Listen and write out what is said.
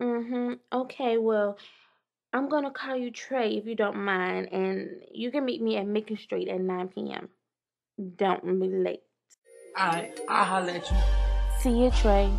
Mm-hmm. Okay, well, I'm gonna call you Trey if you don't mind, and you can meet me at Macon Street at 9 p.m. Don't be late. Alright, I'll holler at you. See you, Trey.